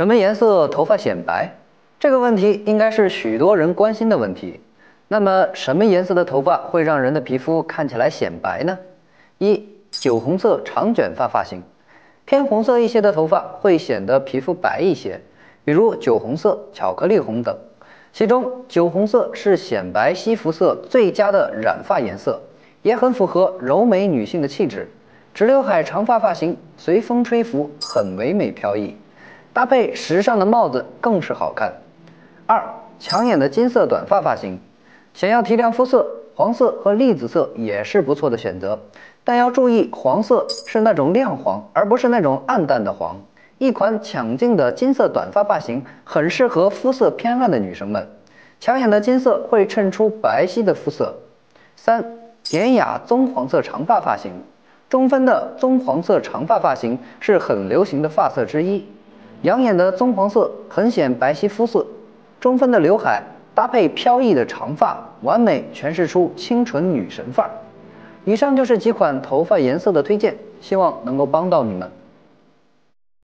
什么颜色头发显白？这个问题应该是许多人关心的问题。那么什么颜色的头发会让人的皮肤看起来显白呢？一、酒红色长卷发发型，偏红色一些的头发会显得皮肤白一些，比如酒红色、巧克力红等。其中酒红色是显白西服色最佳的染发颜色，也很符合柔美女性的气质。直刘海长发发型随风吹拂，很唯美飘逸，搭配时尚的帽子更是好看。二、抢眼的金色短发发型。想要提亮肤色，黄色和栗子色也是不错的选择，但要注意黄色是那种亮黄，而不是那种暗淡的黄。一款抢镜的金色短发发型很适合肤色偏暗的女生们，抢眼的金色会衬出白皙的肤色。三、典雅棕黄色长发发型，中分的棕黄色长发发型是很流行的发色之一，养眼的棕黄色很显白皙肤色，中分的刘海。搭配飘逸的长发，完美诠释出清纯女神范儿。以上就是几款头发颜色的推荐，希望能够帮到你们。